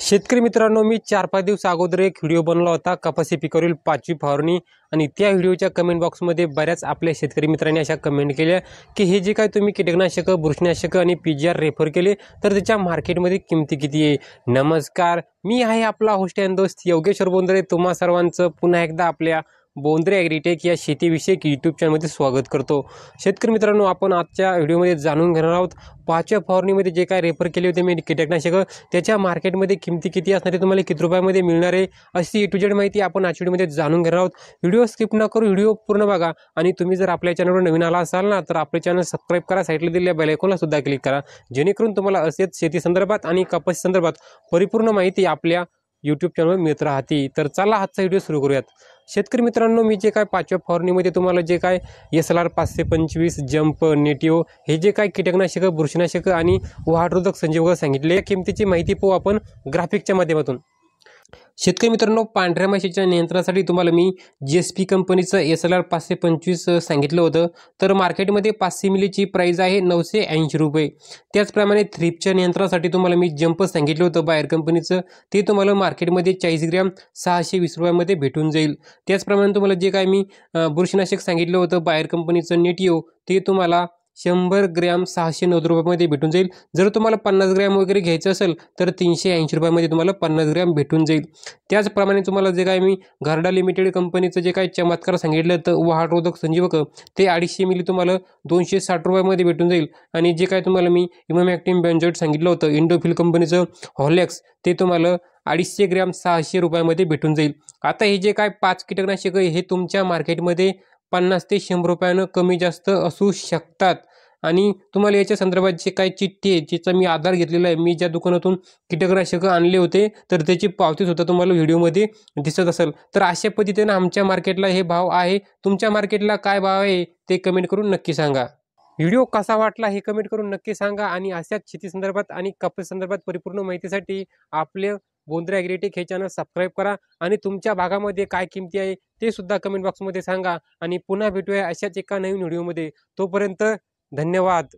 शेतकरी मित्रांनो मी चार पाच दिवस अगोदर एक व्हिडिओ बनवला होता कपासी पिकावरील पाचवी फवारणी. आणि त्या व्हिडिओच्या कमेंट बॉक्समध्ये बऱ्याच आपल्या शेतकरी मित्रांनी अशा कमेंट केल्या की हे जे काय तुम्ही कीटकनाशकं बुरशीनाशकं आणि पी जी आर रेफर केले तर त्याच्या मार्केटमध्ये किमती किती आहे? नमस्कार मी आहे आपला होस्ट अँड दोस्त योगेश्वर बोंद्रे. तुम्हा सर्वांचं पुन्हा एकदा आपल्या बोंद्रे ॲग्रीटेक या शेतीविषयक यूट्यूब चॅनलमध्ये स्वागत करतो. शेतकरी मित्रांनो आपण आजच्या व्हिडिओमध्ये जाणून घेणार आहोत पाचव्या फवारणीमध्ये जे काय रेफर केले होते मी कीटकनाशकं त्याच्या मार्केटमध्ये किमती किती असणार आहे तुम्हाला किती रुपयामध्ये मिळणार आहे अशी ए टू जेड माहिती आपण आजच्या व्हिडिओमध्ये जाणून घेणार आहोत. व्हिडिओ स्किप न करू व्हिडिओ पूर्ण बघा. आणि तुम्ही जर आपल्या चॅनलवर नवीन आला असाल ना तर आपले चॅनल सबस्क्राईब करा साईडला दिलेल्या बेलायकोनला सुद्धा क्लिक करा. जेणेकरून तुम्हाला असेच शेती संदर्भात आणि कपाशी संदर्भात परिपूर्ण माहिती आपल्या यूट्यूब चॅनल मिळत राहते तर चला आजचा व्हिडिओ सुरू करूयात. शेतकरी मित्रांनो मी जे काय पाचव्या फवारणीमध्ये तुम्हाला जे काय एस एल आर पाचशे पंचवीस जंप नेटिओ हे जे काय कीटकनाशकं बुरशीनाशकं आणि वाढरोधक संजीवक सांगितले या किमतीची माहिती पाहू आपण ग्राफिकच्या माध्यमातून. शेतकरी मित्रांनो पांढऱ्या माशीच्या नियंत्रणासाठी तुम्हाला मी जी एस पी कंपनीचं एस एल आर पाचशे पंचवीस सांगितलं होतं. तर मार्केटमध्ये पाचशे मिलीची प्राईज आहे नऊशे ऐंशी रुपये. त्याचप्रमाणे थ्रीपच्या नियंत्रणासाठी तुम्हाला मी जंप सांगितलं होतं बाहेर कंपनीचं. ते तुम्हाला मार्केटमध्ये चाळीस ग्रॅम सहाशे वीस रुपयामध्ये भेटून जाईल. त्याचप्रमाणे तुम्हाला जे काय मी बुरशीनाशक सांगितलं होतं बाहेर कंपनीचं नेटिओ ते तुम्हाला शंभर ग्रॅम सहाशे नव्वद रुपयामध्ये भेटून जाईल. जर तुम्हाला पन्नास ग्रॅम वगैरे घ्यायचं असेल तर तीनशे ऐंशी रुपयामध्ये तुम्हाला पन्नास ग्रॅम भेटून जाईल. त्याचप्रमाणे तुम्हाला जे काय मी घरडा लिमिटेड कंपनीचं जे काय चमत्कार सांगितलं तर वाहरोधक संजीवक ते अडीचशे मिली तुम्हाला दोनशे साठ रुपयामध्ये भेटून जाईल. आणि जे काय तुम्हाला मी इमॅक्टिम बँजॉईट सांगितलं होतं इंडोफिल कंपनीचं हॉलेक्स ते तुम्हाला अडीचशे ग्रॅम सहाशे रुपयामध्ये भेटून जाईल. आता हे जे काय पाच कीटकनाशक आहे हे तुमच्या मार्केटमध्ये पन्नास ते शंभर रुपयानं कमी जास्त असू शकतात. आणि तुम्हाला याच्या संदर्भात जे काही चिठ्ठी आहे ज्याचा मी आधार घेतलेला आहे मी ज्या दुकानातून कीटकनाशकं आणले होते तर त्याची पावती सुद्धा तुम्हाला व्हिडिओमध्ये दिसत असेल. तर अशा पद्धतीनं आमच्या मार्केटला हे भाव आहे. तुमच्या मार्केटला काय भाव आहे ते कमेंट करून नक्की सांगा. व्हिडिओ कसा वाटला हे कमेंट करून नक्की सांगा. आणि अशाच शेती संदर्भात आणि कपडे संदर्भात परिपूर्ण माहितीसाठी आपले गोंद्रा ॲग्रेटेक हे चॅनल सबस्क्राईब करा. आणि तुमच्या भागामध्ये काय किमती आहे ते सुद्धा कमेंट बॉक्समध्ये सांगा. आणि पुन्हा भेटूया अशाच एका नवीन व्हिडिओमध्ये. तोपर्यंत धन्यवाद.